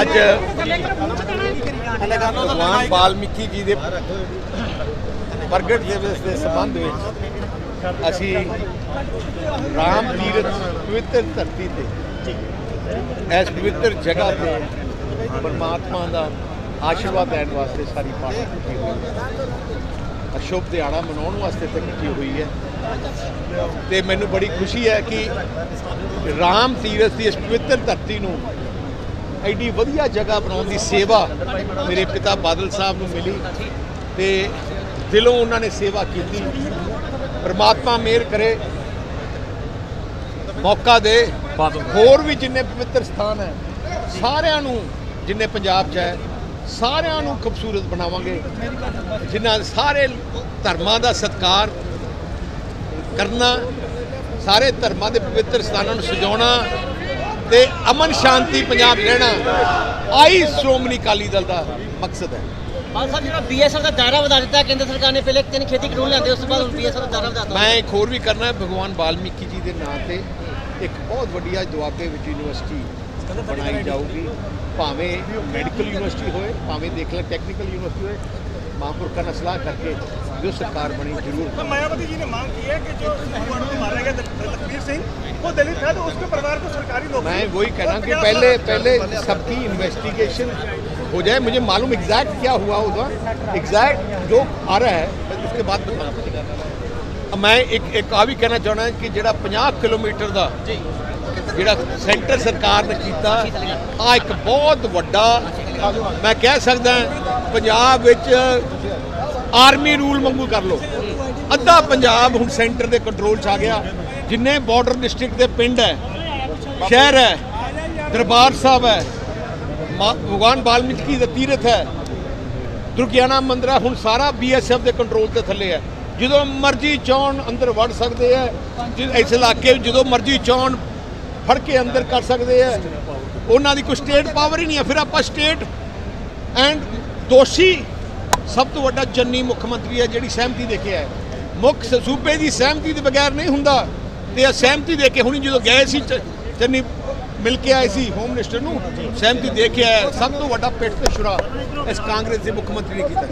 ਅੱਜ ਭਗਵਾਨ ਵਾਲਮੀਕੀ ਜੀ ਦੇ ਪ੍ਰਗਟ ਦਿਵਸ ਦੇ ਸੰਬੰਧ ਵਿੱਚ ਅਸੀਂ ਰਾਮ ਤੀਰਥ ਪਵਿੱਤਰ ਧਰਤੀ ਤੇ, ਇਸ ਪਵਿੱਤਰ ਜਗ੍ਹਾ ਤੇ ਪਰਮਾਤਮਾ ਦਾ ਆਸ਼ੀਰਵਾਦ ਲੈਣ ਵਾਸਤੇ ਸਾਰੀ ਪਾਰਟੀ ਇਕੱਠੀ ਹੋਈ ਹੈ। ਅਸ਼ੁਭ ਦਿਹਾੜਾ ਮਨਾਉਣ ਵਾਸਤੇ ਤੇ ਇਕੱਠੀ ਹੋਈ ਹੈ। ਤੇ ਮੈਨੂੰ ਬੜੀ ਖੁਸ਼ੀ ਹੈ ਕਿ ਰਾਮ ਤੀਰਥ ਦੀ ਇਸ ਪਵਿੱਤਰ ਧਰਤੀ ਨੂੰ ਐਡੀ ਵਧੀਆ ਜਗ੍ਹਾ ਬਣਾਉਣ ਦੀ ਸੇਵਾ ਮੇਰੇ ਪਿਤਾ ਬਾਦਲ ਸਾਹਿਬ ਨੂੰ ਮਿਲੀ ਤੇ ਦਿਲੋਂ ਉਹਨਾਂ ਨੇ ਸੇਵਾ ਕੀਤੀ। ਪ੍ਰਮਾਤਮਾ ਮਿਹਰ ਕਰੇ। ਮੌਕਾ ਦੇ। ਹੋਰ ਵੀ ਜਿੰਨੇ ਪਵਿੱਤਰ ਸਥਾਨ ਹੈ ਸਾਰਿਆਂ ਨੂੰ ਜਿੰਨੇ ਪੰਜਾਬ 'ਚ ਹੈ ਸਾਰਿਆਂ ਨੂੰ ਖੂਬਸੂਰਤ ਬਣਾਵਾਂਗੇ। ਜਿਨ੍ਹਾਂ ਸਾਰੇ ਧਰਮਾਂ ਦਾ ਸਤਿਕਾਰ ਕਰਨਾ ਸਾਰੇ ਧਰਮਾਂ ਦੇ ਪਵਿੱਤਰ ਸਥਾਨਾਂ ਨੂੰ ਸਜਾਉਣਾ ਤੇ ਅਮਨ ਸ਼ਾਂਤੀ ਪੰਜਾਬ ਰਹਿਣਾ ਆਈ ਸ਼੍ਰੋਮਣੀ ਅਕਾਲੀ ਦਲ ਦਾ ਮਕਸਦ ਹੈ। ਹਾਂ ਸਰ ਜਿਹੜਾ ਬੀਐਸਐਫ ਦਾ ਦਾਇਰਾ ਵਧਾ ਦਿੱਤਾ ਕੇਂਦਰ ਸਰਕਾਰ ਨੇ ਪਹਿਲੇ ਤਿੰਨ ਖੇਤੀ ਕਾਨੂੰਨ ਲਿਆਂਦੇ ਉਸ ਤੋਂ ਬਾਅਦ ਹੁਣ ਬੀਐਸਐਫ ਦਾ ਦਾਇਰਾ ਵਧਾਤਾ ਮੈਂ ਇੱਕ ਹੋਰ ਵੀ ਕਰਨਾ ਹੈ ਭਗਵਾਨ ਵਾਲਮੀਕੀ ਜੀ ਦੇ ਨਾਂ ਤੇ ਇੱਕ ਬਹੁਤ ਵੱਡੀ ਅੱਜ ਦੁਆਬੇ ਵਿੱਚ ਯੂਨੀਵਰਸਿਟੀ ਬਣਾਈ ਜਾਊਗੀ। ਭਾਵੇਂ ਮੈਡੀਕਲ ਯੂਨੀਵਰਸਿਟੀ ਹੋਏ ਭਾਵੇਂ ਦੇਖ ਲੈ ਟੈਕਨੀਕਲ ਯੂਨੀਵਰਸਿਟੀ ਹੋਏ ਮਹਾਂਪੁਰਖਾਂ ਨਾਲ ਸਲਾਹ ਕਰਕੇ ਜੋ ਸਰਕਾਰ ਬਣੀ ਜ਼ਰੂਰ तो मायावती जी ने मांग की है कि जो हिंदुओं को मारा गया लखबीर सिंह वो दलित है तो उसके परिवार को सरकारी नौकरी मैं वही कहना कि 50 पहले लाख- पहले सबकी इन्वेस्टिगेशन हो जाए मुझे मालूम एग्जैक्ट क्या हुआ होगा एग्जैक्ट जो आ रहा है मैं उसके बाद बताऊंगा अब मैं एक एक आ भी कहना चाहना कि ਜਿਹੜਾ 50 ਕਿਲੋਮੀਟਰ ਦਾ ਜਿਹੜਾ ਸੈਂਟਰ ਸਰਕਾਰ ਨੇ ਕੀਤਾ ਆ ਇੱਕ ਬਹੁਤ ਵੱਡਾ ਮੈਂ ਕਹਿ ਸਕਦਾ ਪੰਜਾਬ ਵਿੱਚ ਆਰਮੀ ਰੂਲ ਵਾਂਗੂ ਕਰ ਲਓ। ਅੱਧਾ ਪੰਜਾਬ ਹੁਣ ਸੈਂਟਰ ਦੇ ਕੰਟਰੋਲ 'ਚ ਆ ਗਿਆ। ਜਿੰਨੇ ਬਾਰਡਰ ਡਿਸਟ੍ਰਿਕਟ ਦੇ ਪਿੰਡ ਹੈ ਸ਼ਹਿਰ ਹੈ ਦਰਬਾਰ ਸਾਹਿਬ ਹੈ ਮਾ- ਭਗਵਾਨ ਵਾਲਮੀਕੀ ਦਾ ਤੀਰਥ ਹੈ ਦੁਰਗਿਆਨਾ ਮੰਦਿਰ ਹੈ, ਹੁਣ ਸਾਰਾ ਬੀਐਸਐਫ ਦੇ ਕੰਟਰੋਲ 'ਤੇ ਥੱਲੇ ਹੈ। ਜਦੋਂ ਮਰਜ਼ੀ ਚਾਹਣ ਅੰਦਰ ਵੜ ਸਕਦੇ ਹੈ ਇਸ ਇਲਾਕੇ ਵਿੱਚ ਜਦੋਂ ਮਰਜ਼ੀ ਚਾਹਣ ਫੜ ਕੇ ਅੰਦਰ ਕਰ ਸਕਦੇ ਹੈ ਉਹਨਾਂ ਦੀ ਕੋਈ ਸਟੇਟ ਪਾਵਰ ਹੀ ਨਹੀਂ ਹੈ। ਫਿਰ ਆਪਾਂ ਸਟੇਟ ਐਂਡ ਦੋਸ਼ੀ ਸਭ ਤੋਂ ਵੱਡਾ ਚੰਨੀ ਮੁੱਖ ਮੰਤਰੀ ਹੈ ਜਿਹੜੀ ਸਹਿਮਤੀ ਦੇ ਕੇ ਹੈ। ਮੁੱਖ ਸੂਬੇ ਦੀ ਸਹਿਮਤੀ ਦੇ ਬਗੈਰ ਨਹੀਂ ਹੁੰਦਾ ਤੇ ਇਹ ਸਹਿਮਤੀ ਦੇ ਕੇ ਹੁਣੀ ਜਦੋਂ ਗਏ ਸੀ ਚੰਨੀ ਮਿਲ ਕੇ ਆਏ ਸੀ ਹੋਮ ਮਿਨਿਸਟਰ ਨੂੰ, ਸਹਿਮਤੀ ਦੇ ਕੇ ਆਇਆ ਸਭ ਤੋਂ ਵੱਡਾ ਪਿੱਠ ਤੇ ਛੁਰਾ ਇਸ ਕਾਂਗਰਸ ਦੇ ਮੁੱਖ ਮੰਤਰੀ ਨੇ ਕੀਤਾ।